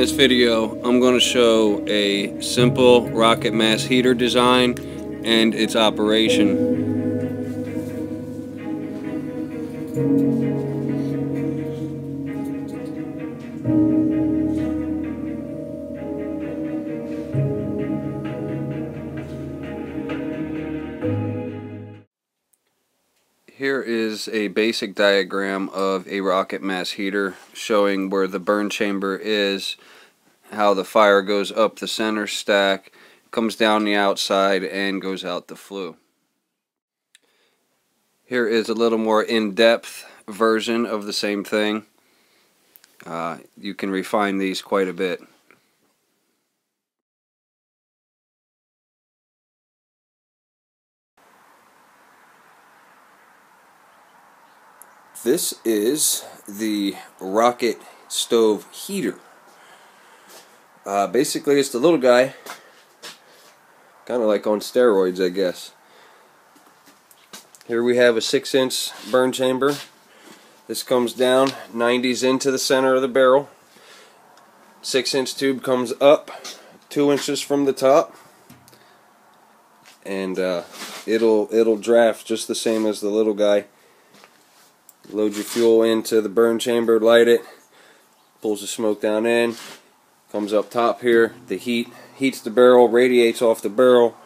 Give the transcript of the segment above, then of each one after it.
this video, I'm going to show a simple rocket mass heater design and its operation. Here is a basic diagram of a rocket mass heater showing where the burn chamber is, how the fire goes up the center stack, comes down the outside, and goes out the flue. Here is a little more in-depth version of the same thing. Uh, you can refine these quite a bit. This is the rocket stove heater. Uh, basically, it's the little guy, kind of like on steroids, I guess. Here we have a 6 inch burn chamber. This comes down, 90s into the center of the barrel. 6 inch tube comes up 2 inches from the top. And uh, it'll it'll draft just the same as the little guy. Load your fuel into the burn chamber, light it, pulls the smoke down in, comes up top here, the heat heats the barrel, radiates off the barrel,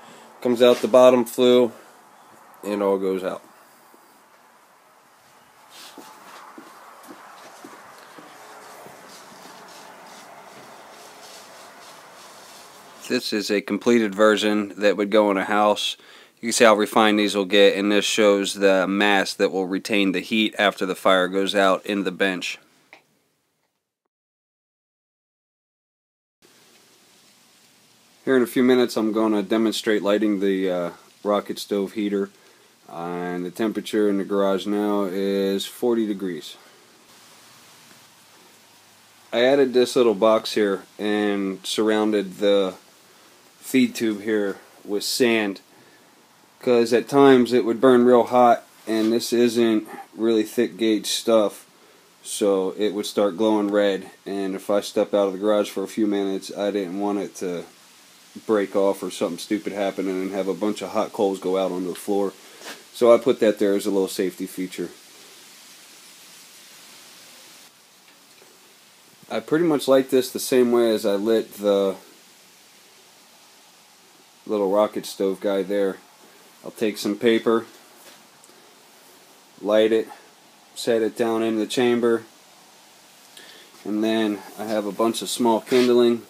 comes out the bottom flue, and all goes out. This is a completed version that would go in a house you can see how refined these will get and this shows the mass that will retain the heat after the fire goes out in the bench. Here in a few minutes I'm going to demonstrate lighting the uh, rocket stove heater uh, and the temperature in the garage now is 40 degrees. I added this little box here and surrounded the feed tube here with sand because at times it would burn real hot and this isn't really thick gauge stuff so it would start glowing red and if I step out of the garage for a few minutes I didn't want it to break off or something stupid happen and have a bunch of hot coals go out onto the floor. So I put that there as a little safety feature. I pretty much like this the same way as I lit the little rocket stove guy there. I'll take some paper, light it, set it down in the chamber, and then I have a bunch of small kindling,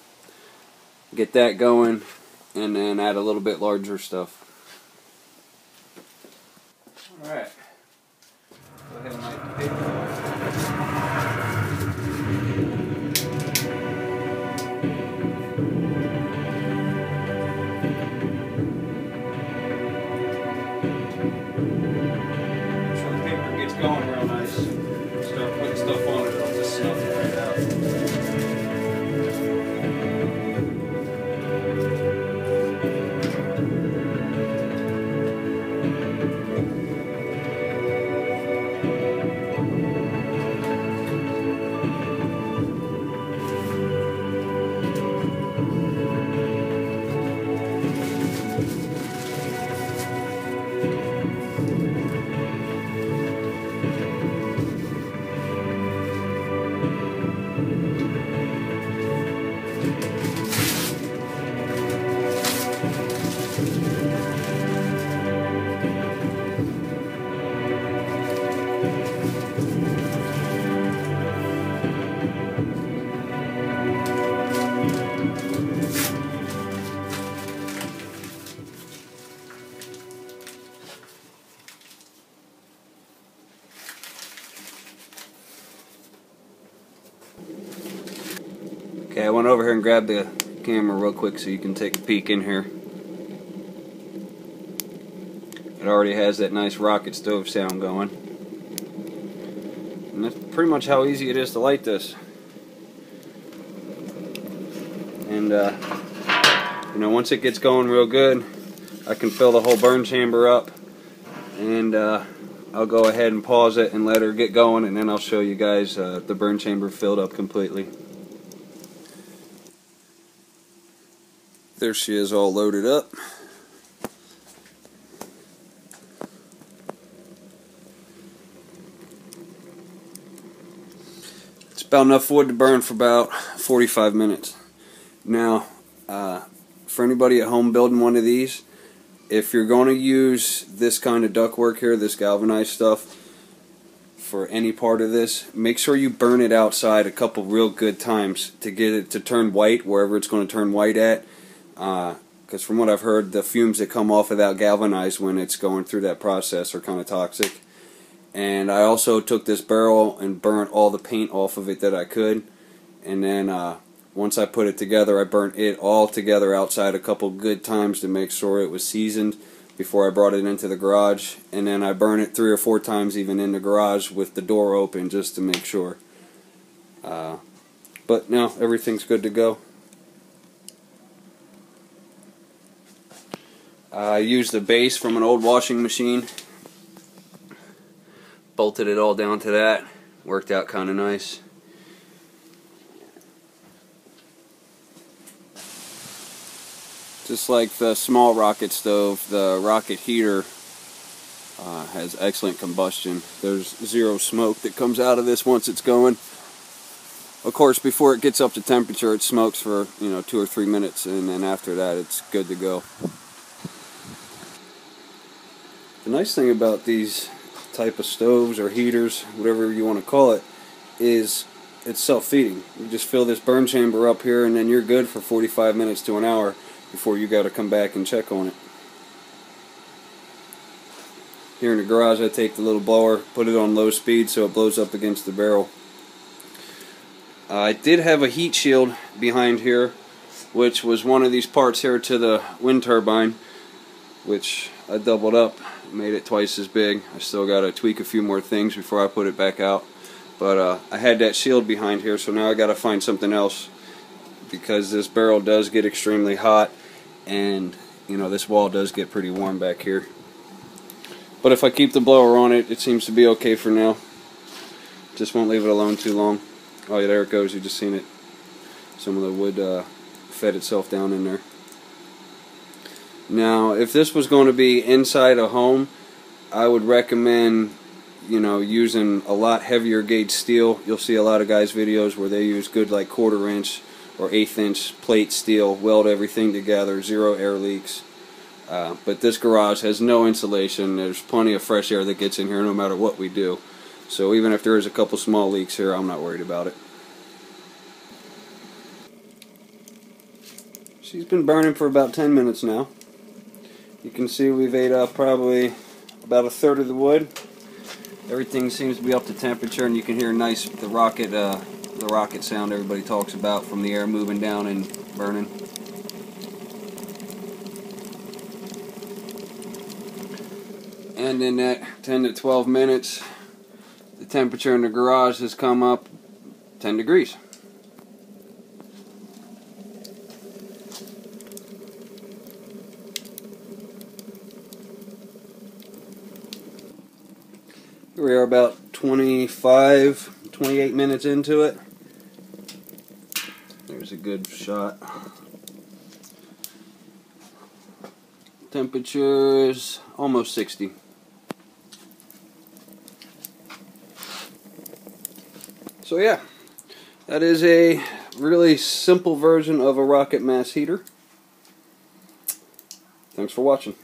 get that going, and then add a little bit larger stuff. Alright, go ahead and light the paper. Okay, I went over here and grabbed the camera real quick so you can take a peek in here. It already has that nice rocket stove sound going. And that's pretty much how easy it is to light this. And, uh, you know, once it gets going real good, I can fill the whole burn chamber up. And, uh, I'll go ahead and pause it and let her get going and then I'll show you guys uh, the burn chamber filled up completely. There she is all loaded up. It's about enough wood to burn for about 45 minutes. Now, uh, for anybody at home building one of these, if you're going to use this kind of ductwork here, this galvanized stuff, for any part of this, make sure you burn it outside a couple real good times to get it to turn white wherever it's going to turn white at. Because uh, from what I've heard, the fumes that come off of that galvanized when it's going through that process are kind of toxic. And I also took this barrel and burnt all the paint off of it that I could. And then uh, once I put it together, I burnt it all together outside a couple good times to make sure it was seasoned before I brought it into the garage. And then I burn it three or four times even in the garage with the door open just to make sure. Uh, but now everything's good to go. I used the base from an old washing machine. Bolted it all down to that. Worked out kind of nice. Just like the small rocket stove, the rocket heater uh, has excellent combustion. There's zero smoke that comes out of this once it's going. Of course, before it gets up to temperature, it smokes for you know two or three minutes, and then after that, it's good to go. The nice thing about these type of stoves or heaters, whatever you want to call it, is it's self-feeding. You just fill this burn chamber up here, and then you're good for 45 minutes to an hour before you got to come back and check on it. Here in the garage I take the little blower, put it on low speed so it blows up against the barrel. Uh, I did have a heat shield behind here which was one of these parts here to the wind turbine which I doubled up, made it twice as big. I still got to tweak a few more things before I put it back out. But uh, I had that shield behind here so now I got to find something else. Because this barrel does get extremely hot and you know this wall does get pretty warm back here. But if I keep the blower on it it seems to be okay for now. Just won't leave it alone too long. Oh yeah there it goes. You just seen it. Some of the wood uh, fed itself down in there now if this was going to be inside a home I would recommend you know using a lot heavier gauge steel you'll see a lot of guys videos where they use good like quarter inch or eighth inch plate steel, weld everything together, zero air leaks. Uh, but this garage has no insulation. There's plenty of fresh air that gets in here no matter what we do. So even if there is a couple small leaks here, I'm not worried about it. She's been burning for about 10 minutes now. You can see we've ate up probably about a third of the wood. Everything seems to be up to temperature and you can hear nice the rocket uh, the rocket sound everybody talks about from the air moving down and burning. And in that 10 to 12 minutes, the temperature in the garage has come up 10 degrees. We are about 25 28 minutes into it. There's a good shot. Temperature is almost 60. So yeah, that is a really simple version of a rocket mass heater. Thanks for watching.